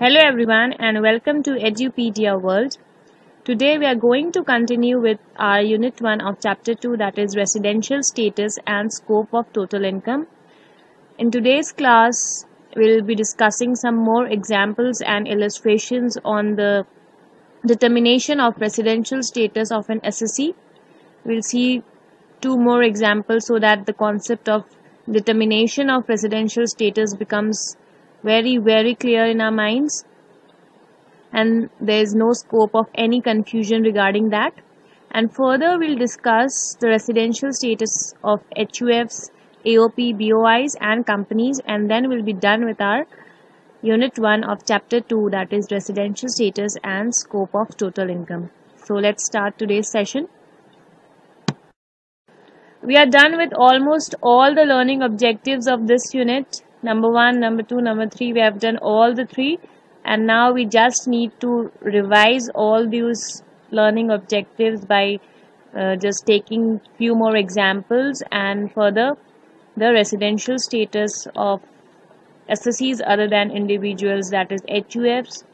Hello everyone and welcome to Edupedia World. Today we are going to continue with our unit 1 of chapter 2 that is residential status and scope of total income. In today's class we will be discussing some more examples and illustrations on the determination of residential status of an assessee. We'll see two more examples so that the concept of determination of residential status becomes very very clear in our minds and there is no scope of any confusion regarding that and further we'll discuss the residential status of HUFs, AOP, BOIs and companies and then we'll be done with our unit 1 of chapter 2 that is residential status and scope of total income. So let's start today's session. We are done with almost all the learning objectives of this unit number one number two number three we have done all the three and now we just need to revise all these learning objectives by uh, just taking few more examples and further the residential status of assessees other than individuals that is HUFs,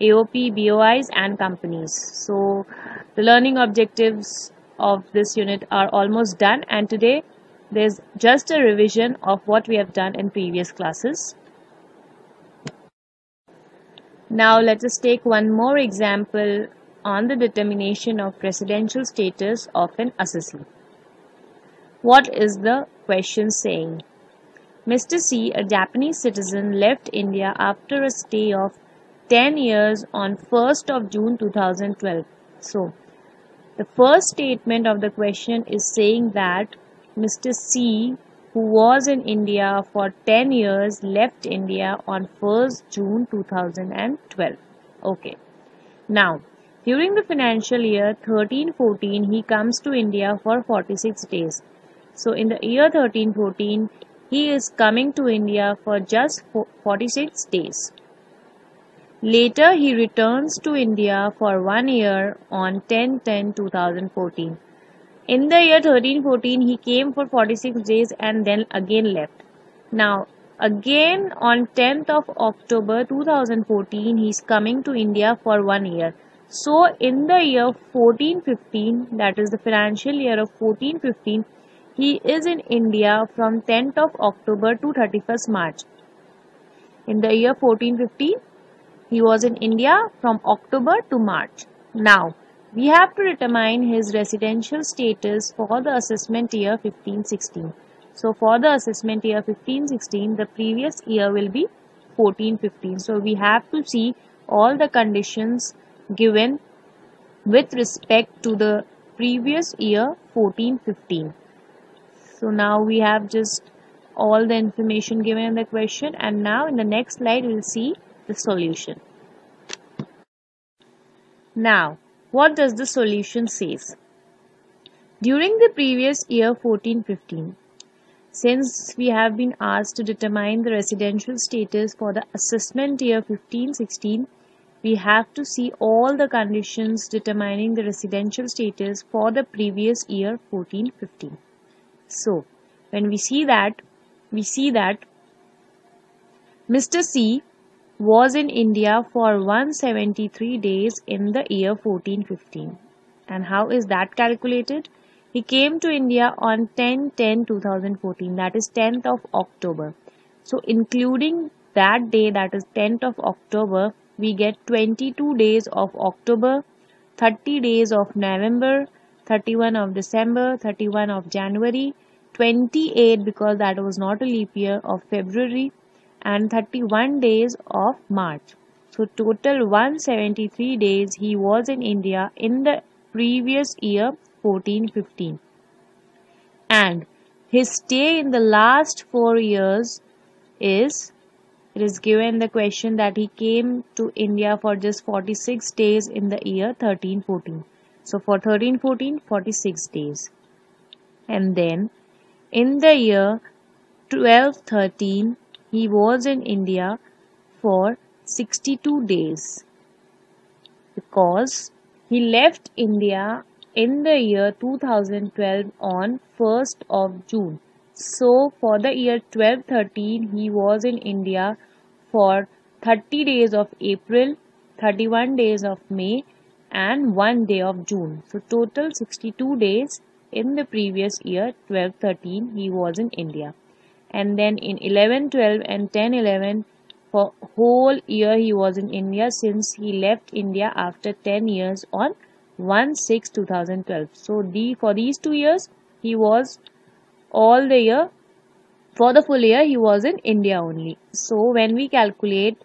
AOP, BOIs and companies. So the learning objectives of this unit are almost done and today there's just a revision of what we have done in previous classes. Now let us take one more example on the determination of residential status of an assessee. What is the question saying? Mr. C, a Japanese citizen, left India after a stay of 10 years on 1st of June 2012. So, the first statement of the question is saying that Mr. C, who was in India for 10 years, left India on 1st June 2012. Okay. Now, during the financial year 13-14, he comes to India for 46 days. So, in the year 13-14, he is coming to India for just 46 days. Later, he returns to India for one year on 10-10-2014. In the year 1314, he came for 46 days and then again left. Now, again on 10th of October 2014, he is coming to India for one year. So, in the year 1415, that is the financial year of 1415, he is in India from 10th of October to 31st March. In the year 1415, he was in India from October to March. Now, we have to determine his residential status for the assessment year 1516. So for the assessment year 1516, the previous year will be 1415. So we have to see all the conditions given with respect to the previous year 1415. So now we have just all the information given in the question and now in the next slide we will see the solution. Now what does the solution says? During the previous year 1415, since we have been asked to determine the residential status for the assessment year 1516, we have to see all the conditions determining the residential status for the previous year 1415. So, when we see that, we see that Mr. C was in India for 173 days in the year 1415. And how is that calculated? He came to India on 10-10-2014 that is 10th of October. So including that day that is 10th of October we get 22 days of October, 30 days of November, 31 of December, 31 of January, 28 because that was not a leap year of February and 31 days of March. So total 173 days he was in India in the previous year 1415. And his stay in the last four years is it is given the question that he came to India for just 46 days in the year 1314. So for 1314 46 days. And then in the year 1213 he was in India for 62 days because he left India in the year 2012 on 1st of June. So for the year 1213 he was in India for 30 days of April, 31 days of May, and 1 day of June. So, total 62 days in the previous year 1213 he was in India. And then in 11 12 and 10 11 for whole year he was in India since he left India after 10 years on 1 6 2012. So, the, for these two years he was all the year for the full year he was in India only. So when we calculate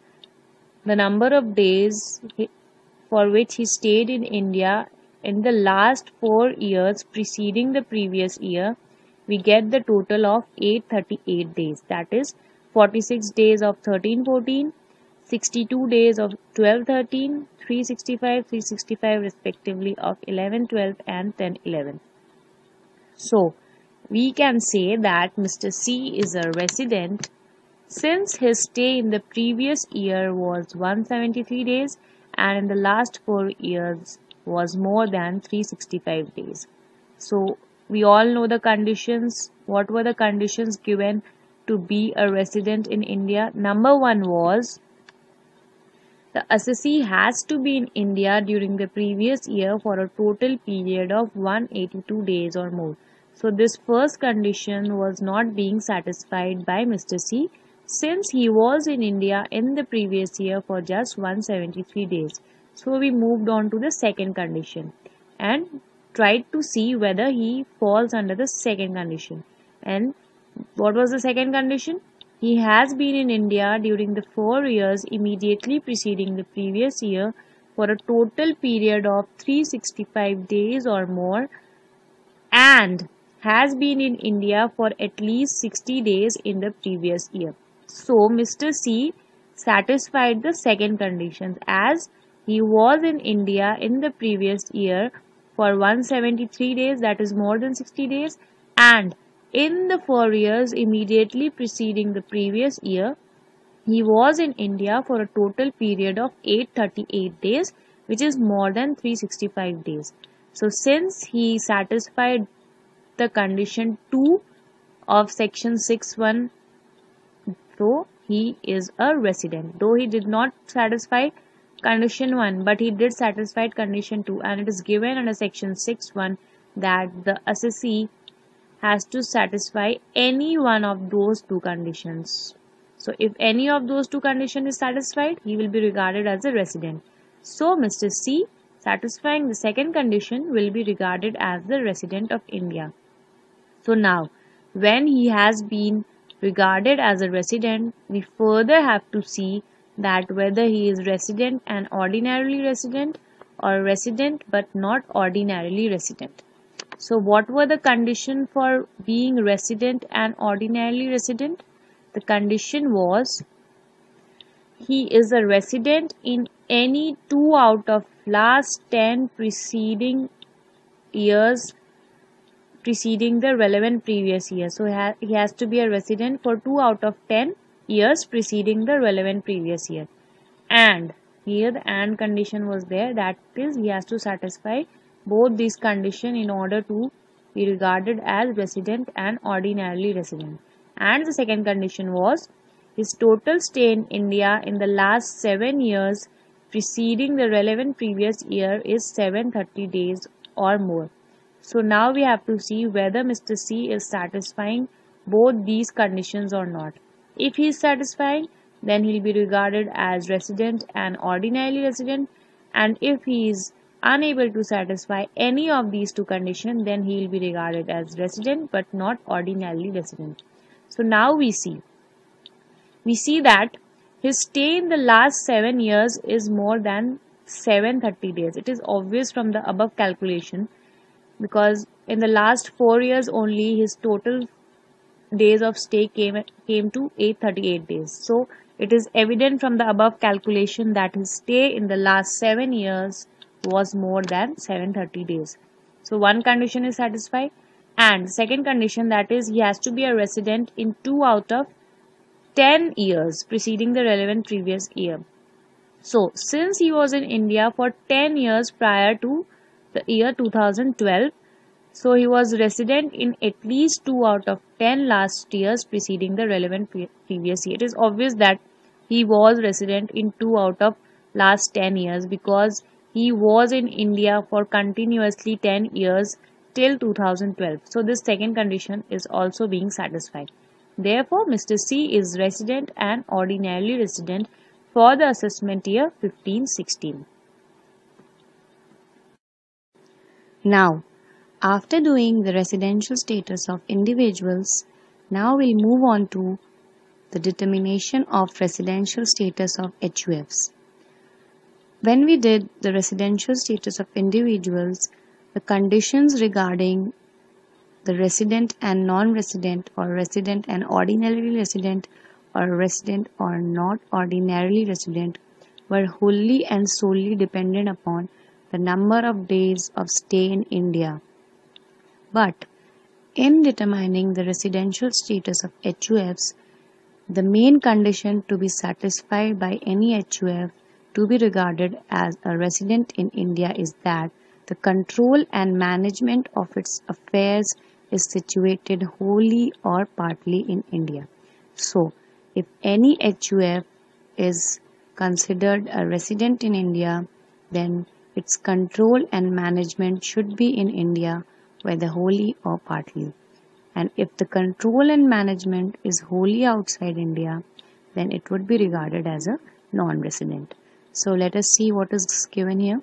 the number of days for which he stayed in India in the last 4 years preceding the previous year we get the total of 838 days that is 46 days of 13 14 62 days of 12 13 365 365 respectively of 11 12 and 10 11 so we can say that Mr. C is a resident since his stay in the previous year was 173 days and in the last 4 years was more than 365 days. So we all know the conditions. What were the conditions given to be a resident in India? Number one was the assessee has to be in India during the previous year for a total period of 182 days or more. So this first condition was not being satisfied by Mr. C since he was in India in the previous year for just 173 days. So we moved on to the second condition and tried to see whether he falls under the second condition. And what was the second condition? He has been in India during the four years immediately preceding the previous year for a total period of 365 days or more and has been in India for at least 60 days in the previous year. So Mr. C satisfied the second conditions as he was in India in the previous year for 173 days that is more than 60 days and in the four years immediately preceding the previous year he was in India for a total period of 838 days which is more than 365 days. So since he satisfied the condition 2 of section 6.1 so he is a resident though he did not satisfy condition 1 but he did satisfy condition 2 and it is given under section 6.1 that the assessee has to satisfy any one of those two conditions so if any of those two conditions is satisfied he will be regarded as a resident so Mr. C satisfying the second condition will be regarded as the resident of India so now, when he has been regarded as a resident, we further have to see that whether he is resident and ordinarily resident or resident but not ordinarily resident. So what were the condition for being resident and ordinarily resident? The condition was he is a resident in any two out of last 10 preceding years preceding the relevant previous year. So he has to be a resident for 2 out of 10 years preceding the relevant previous year. And here the and condition was there that is he has to satisfy both these conditions in order to be regarded as resident and ordinarily resident. And the second condition was his total stay in India in the last 7 years preceding the relevant previous year is 730 days or more. So now we have to see whether Mr. C is satisfying both these conditions or not. If he is satisfying, then he will be regarded as resident and ordinarily resident. And if he is unable to satisfy any of these two conditions, then he will be regarded as resident but not ordinarily resident. So now we see. We see that his stay in the last 7 years is more than 730 days. It is obvious from the above calculation because in the last four years only his total days of stay came came to 838 days. So it is evident from the above calculation that his stay in the last 7 years was more than 730 days. So one condition is satisfied. And second condition that is he has to be a resident in 2 out of 10 years preceding the relevant previous year. So since he was in India for 10 years prior to the year 2012. So he was resident in at least 2 out of 10 last years preceding the relevant pre previous year. It is obvious that he was resident in 2 out of last 10 years because he was in India for continuously 10 years till 2012. So this second condition is also being satisfied. Therefore, Mr. C is resident and ordinarily resident for the assessment year 1516. Now, after doing the residential status of individuals, now we'll move on to the determination of residential status of HUFs. When we did the residential status of individuals, the conditions regarding the resident and non-resident or resident and ordinarily resident or resident or not ordinarily resident were wholly and solely dependent upon the number of days of stay in India. But in determining the residential status of HUFs, the main condition to be satisfied by any HUF to be regarded as a resident in India is that the control and management of its affairs is situated wholly or partly in India. So, if any HUF is considered a resident in India, then its control and management should be in India, whether wholly or partly. And if the control and management is wholly outside India, then it would be regarded as a non-resident. So let us see what is given here.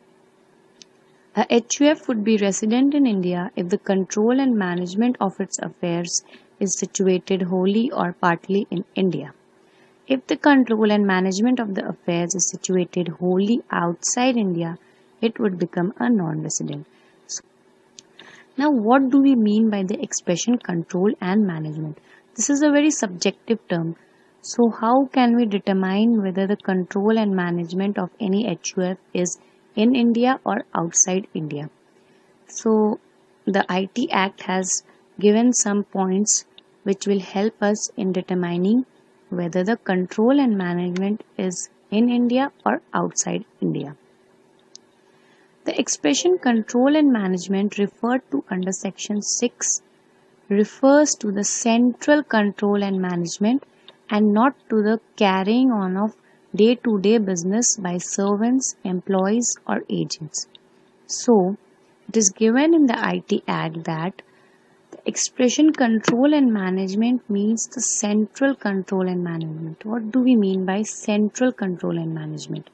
A HUF would be resident in India if the control and management of its affairs is situated wholly or partly in India. If the control and management of the affairs is situated wholly outside India, it would become a non-resident. Now what do we mean by the expression control and management? This is a very subjective term so how can we determine whether the control and management of any HUF is in India or outside India? So the IT Act has given some points which will help us in determining whether the control and management is in India or outside India. The expression control and management referred to under section 6 refers to the central control and management and not to the carrying on of day to day business by servants, employees, or agents. So, it is given in the IT Act that the expression control and management means the central control and management. What do we mean by central control and management?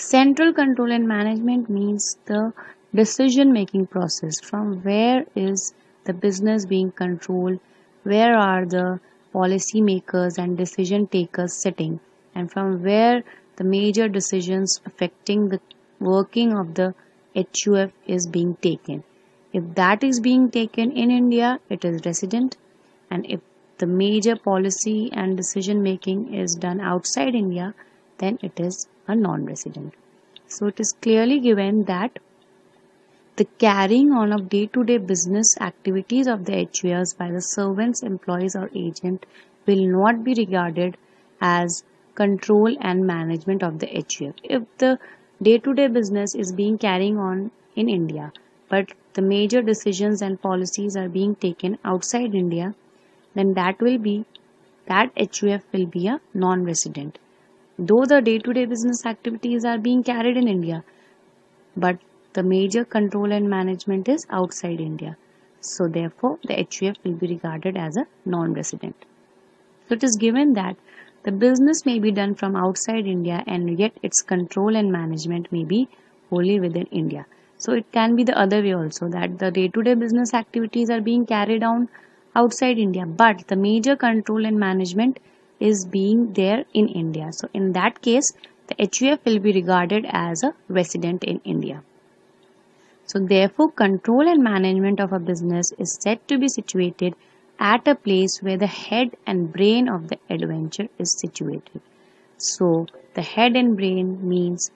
Central control and management means the decision making process. From where is the business being controlled, where are the policy makers and decision takers sitting? And from where the major decisions affecting the working of the HUF is being taken. If that is being taken in India, it is resident. And if the major policy and decision making is done outside India, then it is a non-resident. So it is clearly given that the carrying on of day-to-day business activities of the HUFs by the servants, employees or agent will not be regarded as control and management of the HUF. If the day-to-day -day business is being carrying on in India, but the major decisions and policies are being taken outside India, then that will be that HUF will be a non-resident. Though the day-to-day -day business activities are being carried in India, but the major control and management is outside India. So therefore the HUF will be regarded as a non-resident. So it is given that the business may be done from outside India and yet its control and management may be wholly within India. So it can be the other way also that the day-to-day -day business activities are being carried on outside India but the major control and management is being there in India. So in that case the HUF will be regarded as a resident in India. So therefore control and management of a business is said to be situated at a place where the head and brain of the adventure is situated. So the head and brain means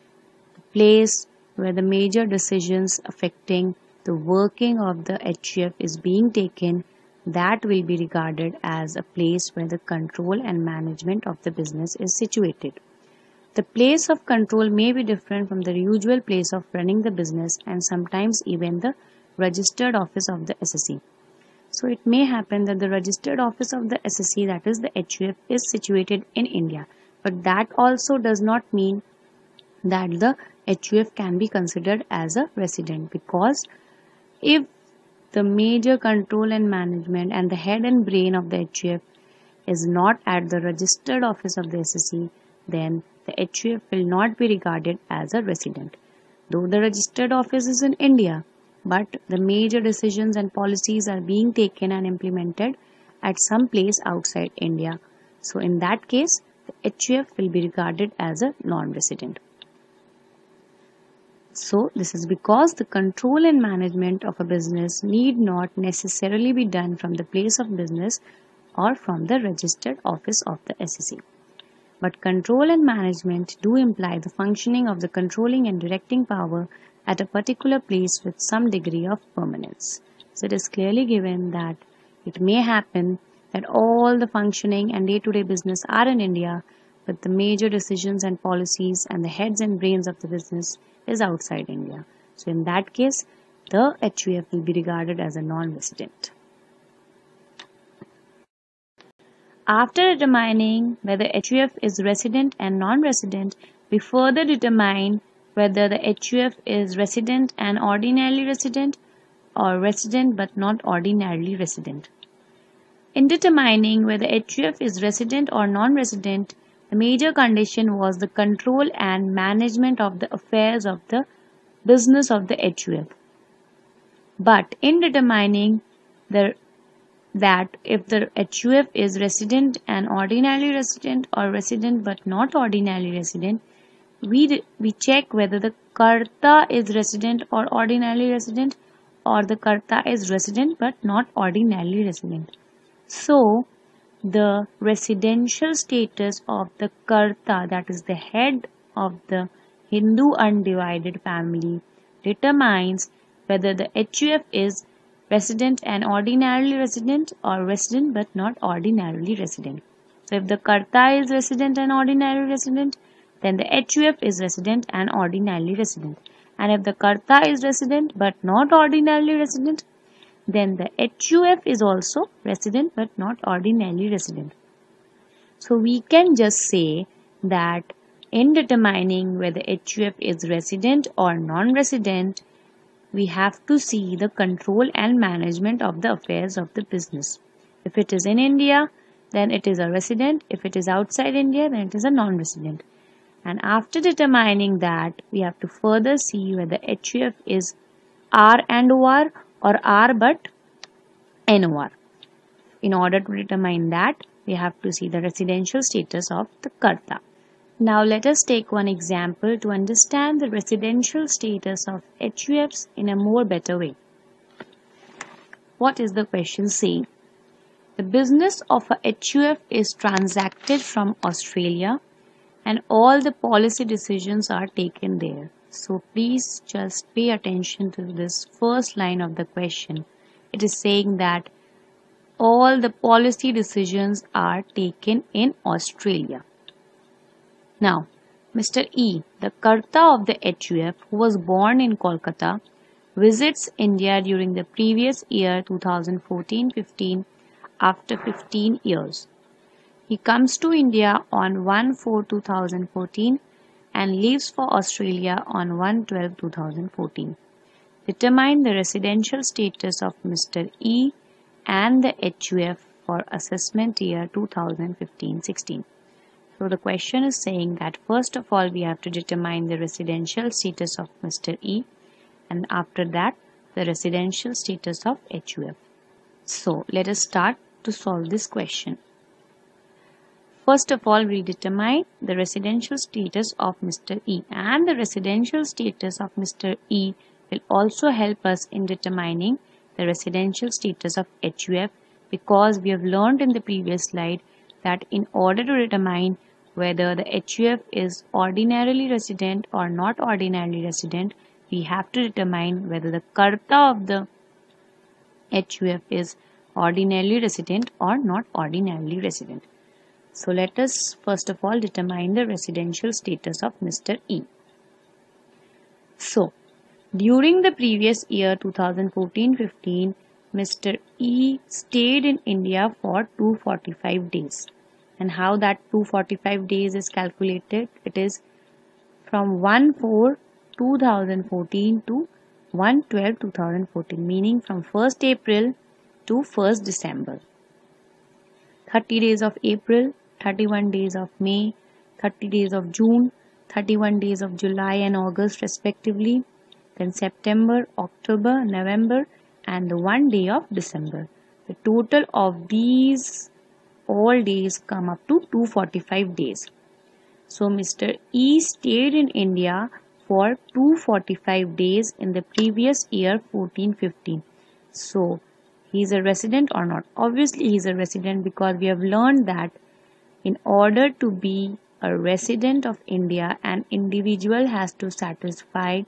the place where the major decisions affecting the working of the HUF is being taken that will be regarded as a place where the control and management of the business is situated. The place of control may be different from the usual place of running the business and sometimes even the registered office of the assessee. So it may happen that the registered office of the assessee, that is the HUF, is situated in India. But that also does not mean that the HUF can be considered as a resident because if the major control and management and the head and brain of the HUF is not at the registered office of the assessee, then the HUF will not be regarded as a resident. Though the registered office is in India, but the major decisions and policies are being taken and implemented at some place outside India. So in that case, the HUF will be regarded as a non-resident. So this is because the control and management of a business need not necessarily be done from the place of business or from the registered office of the assessee. But control and management do imply the functioning of the controlling and directing power at a particular place with some degree of permanence. So it is clearly given that it may happen that all the functioning and day-to-day -day business are in India, but the major decisions and policies and the heads and brains of the business is outside India. So in that case, the HUF will be regarded as a non-resident. After determining whether HUF is resident and non-resident, we further determine whether the HUF is resident and ordinarily resident or resident but not ordinarily resident. In determining whether HUF is resident or non-resident, the major condition was the control and management of the affairs of the business of the HUF. But in determining the, that if the HUF is resident and ordinarily resident or resident but not ordinarily resident, we, we check whether the Karta is resident or ordinarily resident or the Karta is resident but not ordinarily resident. So, the residential status of the Karta, that is the head of the Hindu undivided family, determines whether the HUF is resident and ordinarily resident or resident but not ordinarily resident. So if the Karta is resident and ordinarily resident, then the HUF is resident and ordinarily resident. And if the Karta is resident but not ordinarily resident, then the HUF is also resident but not ordinarily resident. So we can just say that in determining whether HUF is resident or non-resident, we have to see the control and management of the affairs of the business. If it is in India, then it is a resident. If it is outside India, then it is a non-resident. And after determining that, we have to further see whether HUF is R and OR or R but NOR. In order to determine that, we have to see the residential status of the Karta. Now let us take one example to understand the residential status of HUFs in a more better way. What is the question saying? The business of a HUF is transacted from Australia and all the policy decisions are taken there. So please just pay attention to this first line of the question. It is saying that all the policy decisions are taken in Australia. Now, Mr. E, the Karta of the HUF, who was born in Kolkata, visits India during the previous year 2014-15 after 15 years. He comes to India on 1-4-2014 and leaves for Australia on 1-12-2014. Determine the residential status of Mr. E and the HUF for assessment year 2015-16. So the question is saying that first of all we have to determine the residential status of Mr. E and after that the residential status of HUF. So let us start to solve this question. First of all, we'll determine the residential status of Mr. E and the residential status of Mr. E will also help us in determining the residential status of HUF because we have learned in the previous slide that in order to determine whether the HUF is ordinarily resident or not ordinarily resident, we have to determine whether the Karta of the HUF is ordinarily resident or not ordinarily resident. So let us first of all determine the residential status of Mr. E. So during the previous year 2014-15 Mr. E stayed in India for 245 days. And how that 245 days is calculated? It is from 1 4 2014 to 1 12 2014, meaning from 1st April to 1st December. 30 days of April, 31 days of May, 30 days of June, 31 days of July and August respectively, then September, October, November and the one day of December. The total of these all days come up to 245 days. So Mr. E stayed in India for 245 days in the previous year 1415. So he is a resident or not? Obviously he is a resident because we have learned that in order to be a resident of India an individual has to satisfy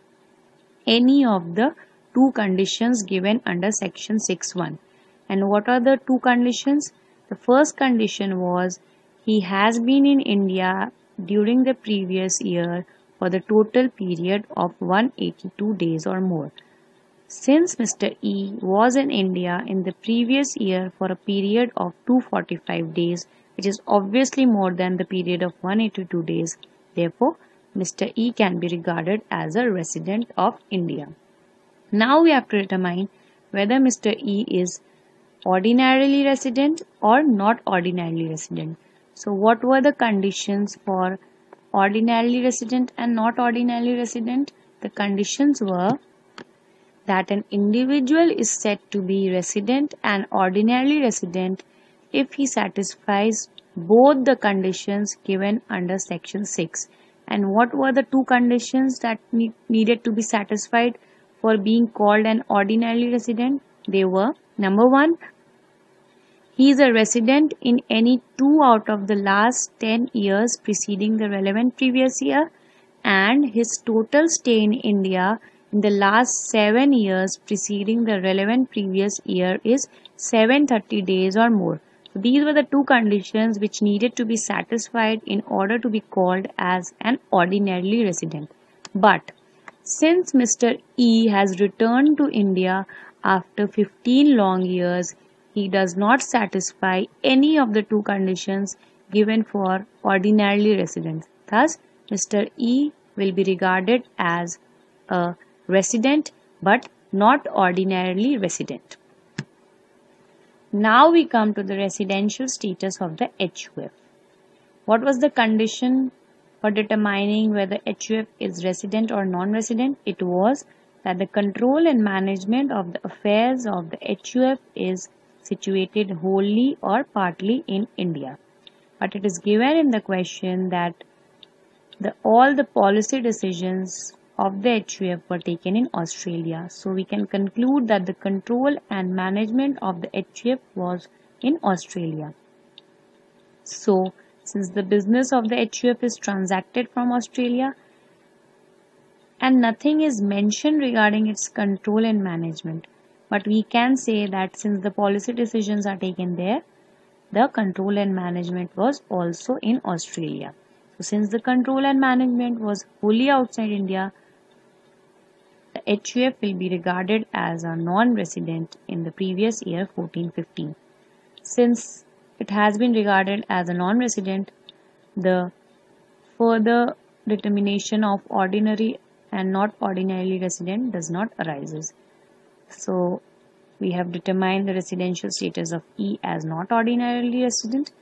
any of the two conditions given under section 6.1. And what are the two conditions? The first condition was he has been in India during the previous year for the total period of 182 days or more. Since Mr. E was in India in the previous year for a period of 245 days, which is obviously more than the period of 182 days, therefore Mr. E can be regarded as a resident of India. Now we have to determine whether Mr. E is ordinarily resident or not ordinarily resident. So what were the conditions for ordinarily resident and not ordinarily resident? The conditions were that an individual is said to be resident and ordinarily resident if he satisfies both the conditions given under section 6 and what were the two conditions that need, needed to be satisfied for being called an ordinarily resident? They were number one, he is a resident in any two out of the last 10 years preceding the relevant previous year, and his total stay in India in the last 7 years preceding the relevant previous year is 730 days or more. So these were the two conditions which needed to be satisfied in order to be called as an ordinarily resident. But since Mr. E has returned to India after 15 long years, he does not satisfy any of the two conditions given for ordinarily resident. Thus, Mr. E will be regarded as a resident but not ordinarily resident. Now we come to the residential status of the HUF. What was the condition for determining whether HUF is resident or non-resident? It was that the control and management of the affairs of the HUF is situated wholly or partly in India. But it is given in the question that the, all the policy decisions of the HUF were taken in Australia. So we can conclude that the control and management of the HUF was in Australia. So since the business of the HUF is transacted from Australia and nothing is mentioned regarding its control and management, but we can say that since the policy decisions are taken there, the control and management was also in Australia. So since the control and management was wholly outside India, HUF will be regarded as a non-resident in the previous year 1415. Since it has been regarded as a non-resident, the further determination of ordinary and not ordinarily resident does not arises. So we have determined the residential status of E as not ordinarily resident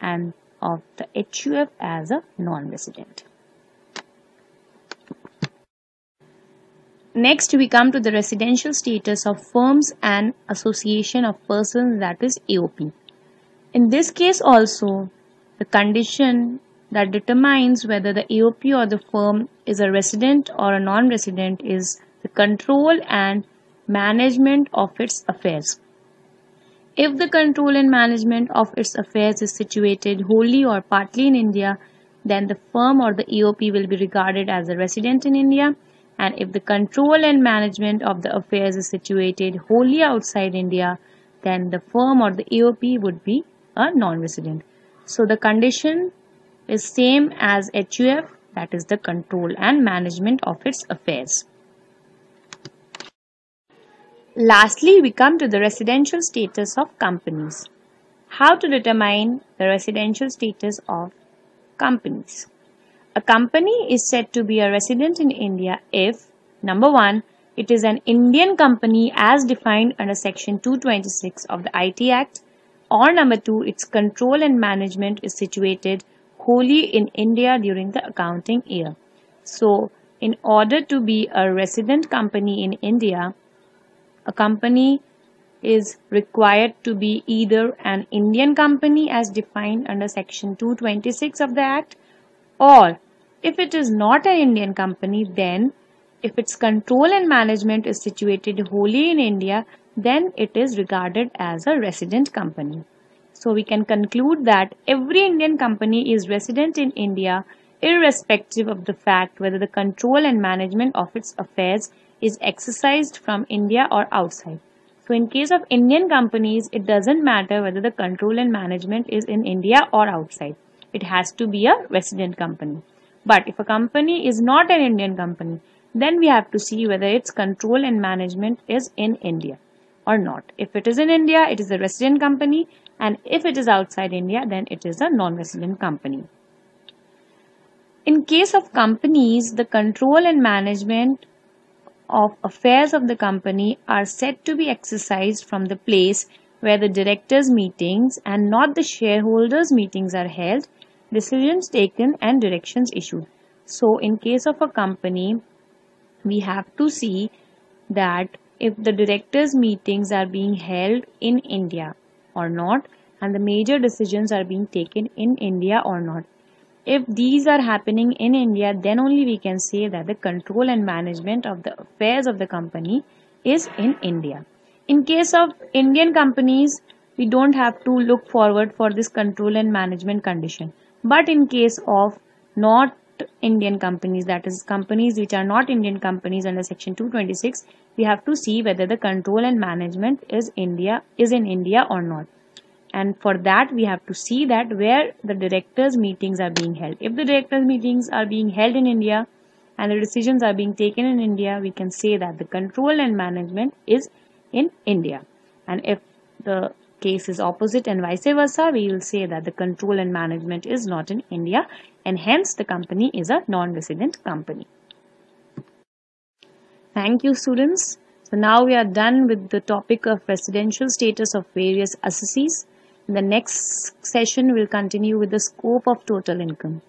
and of the HUF as a non-resident. Next, we come to the residential status of firms and association of persons that is AOP. In this case also, the condition that determines whether the AOP or the firm is a resident or a non-resident is the control and management of its affairs. If the control and management of its affairs is situated wholly or partly in India, then the firm or the AOP will be regarded as a resident in India and if the control and management of the affairs is situated wholly outside India, then the firm or the AOP would be a non-resident. So the condition is same as HUF that is the control and management of its affairs. Lastly, we come to the residential status of companies. How to determine the residential status of companies? A company is said to be a resident in India if number 1 it is an Indian company as defined under section 226 of the IT Act or number 2 its control and management is situated wholly in India during the accounting year. So in order to be a resident company in India a company is required to be either an Indian company as defined under section 226 of the act or if it is not an Indian company then if its control and management is situated wholly in India, then it is regarded as a resident company. So we can conclude that every Indian company is resident in India irrespective of the fact whether the control and management of its affairs is exercised from India or outside. So in case of Indian companies, it doesn't matter whether the control and management is in India or outside. It has to be a resident company. But if a company is not an Indian company, then we have to see whether its control and management is in India or not. If it is in India, it is a resident company and if it is outside India, then it is a non-resident company. In case of companies, the control and management of affairs of the company are said to be exercised from the place where the directors meetings and not the shareholders meetings are held, decisions taken and directions issued. So in case of a company, we have to see that if the directors meetings are being held in India or not and the major decisions are being taken in India or not. If these are happening in India then only we can say that the control and management of the affairs of the company is in India. In case of Indian companies we don't have to look forward for this control and management condition. But in case of not Indian companies, that is companies which are not Indian companies under section 226, we have to see whether the control and management is India is in India or not. And for that we have to see that where the directors meetings are being held. If the directors meetings are being held in India and the decisions are being taken in India, we can say that the control and management is in India. And if the case is opposite and vice versa, we will say that the control and management is not in India and hence the company is a non-resident company. Thank you students. So now we are done with the topic of residential status of various assessees. In the next session, we'll continue with the scope of total income.